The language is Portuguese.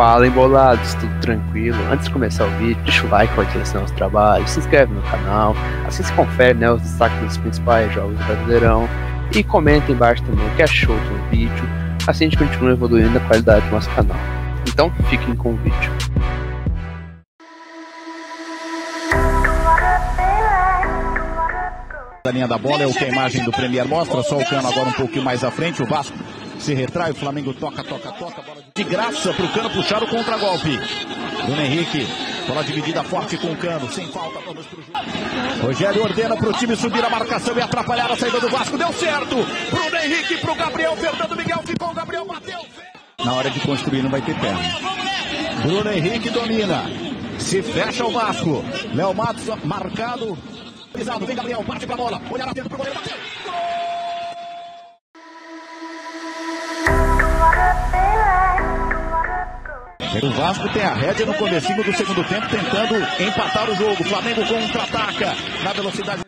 Fala embolados, tudo tranquilo? Antes de começar o vídeo, deixa o like para ativar os trabalhos, se inscreve no canal, assim se confere né, os destaques dos principais jogos do Brasileirão e comenta embaixo também o que achou do vídeo, assim a gente continua evoluindo a qualidade do nosso canal. Então, fiquem com o vídeo. A linha da bola é o que a imagem do Premier mostra, só o cano agora um pouquinho mais à frente, o Vasco se retrai, o Flamengo toca, toca, toca, bola de graça para o cano puxar o contra-golpe. Bruno Henrique, bola dividida forte com o cano, sem falta, vamos pro Rogério ordena para o time subir a marcação e atrapalhar a saída do Vasco, deu certo. Bruno Henrique para o Gabriel, Fernando Miguel ficou, Gabriel bateu. Na hora de construir não vai ter perna. Bruno Henrique domina, se fecha o Vasco. Léo Matos marcado. Vem Gabriel, bate pra bola, olhar atento pro goleiro, bateu. O Vasco tem a rédea no comecinho do segundo tempo, tentando empatar o jogo. Flamengo contra-ataca na velocidade.